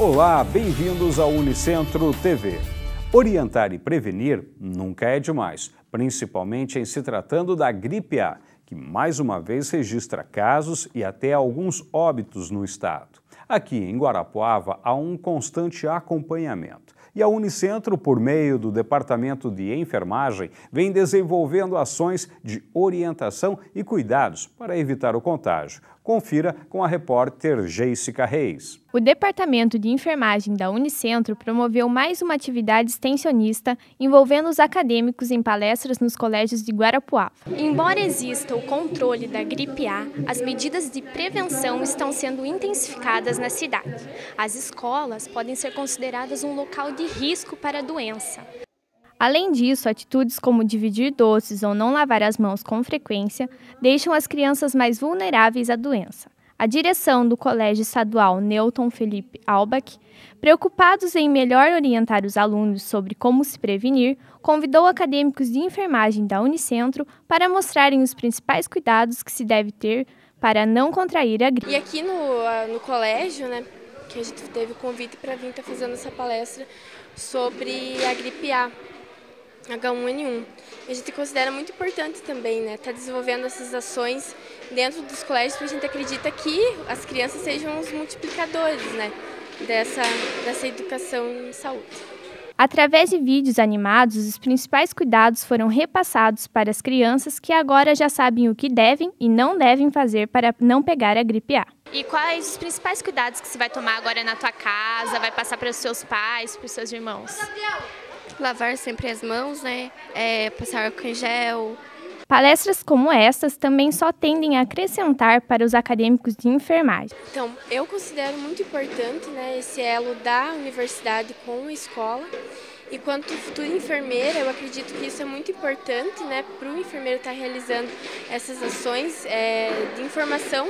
Olá, bem-vindos ao Unicentro TV. Orientar e prevenir nunca é demais, principalmente em se tratando da gripe A, que mais uma vez registra casos e até alguns óbitos no estado. Aqui em Guarapuava há um constante acompanhamento. E a Unicentro, por meio do Departamento de Enfermagem, vem desenvolvendo ações de orientação e cuidados para evitar o contágio. Confira com a repórter Jéssica Reis. O Departamento de Enfermagem da Unicentro promoveu mais uma atividade extensionista envolvendo os acadêmicos em palestras nos colégios de Guarapuava. Embora exista o controle da gripe A, as medidas de prevenção estão sendo intensificadas na cidade. As escolas podem ser consideradas um local de risco para a doença. Além disso, atitudes como dividir doces ou não lavar as mãos com frequência deixam as crianças mais vulneráveis à doença. A direção do Colégio Estadual Newton Felipe Albach, preocupados em melhor orientar os alunos sobre como se prevenir, convidou acadêmicos de enfermagem da Unicentro para mostrarem os principais cuidados que se deve ter para não contrair a gripe. E aqui no, no colégio, né, que a gente teve o convite para vir estar tá fazendo essa palestra sobre a gripe A. H1N1. A gente considera muito importante também, né, estar tá desenvolvendo essas ações dentro dos colégios, porque a gente acredita que as crianças sejam os multiplicadores, né, dessa, dessa educação em saúde. Através de vídeos animados, os principais cuidados foram repassados para as crianças que agora já sabem o que devem e não devem fazer para não pegar a gripe A. E quais os principais cuidados que você vai tomar agora na tua casa, vai passar para os seus pais, para os seus irmãos? Lavar sempre as mãos, né? É, passar álcool em gel. Palestras como estas também só tendem a acrescentar para os acadêmicos de enfermagem. Então, eu considero muito importante né, esse elo da universidade com a escola. E quanto futura enfermeira, eu acredito que isso é muito importante né, para o enfermeiro estar tá realizando essas ações é, de informação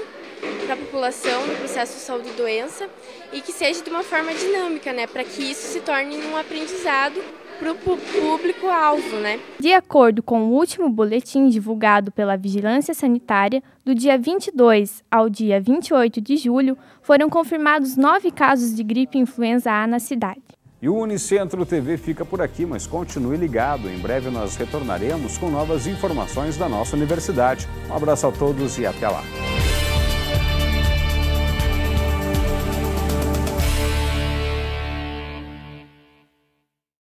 para a população no processo de saúde e doença e que seja de uma forma dinâmica, né, para que isso se torne um aprendizado para o público-alvo, né? De acordo com o último boletim divulgado pela Vigilância Sanitária, do dia 22 ao dia 28 de julho, foram confirmados nove casos de gripe influenza A na cidade. E o Unicentro TV fica por aqui, mas continue ligado. Em breve nós retornaremos com novas informações da nossa universidade. Um abraço a todos e até lá.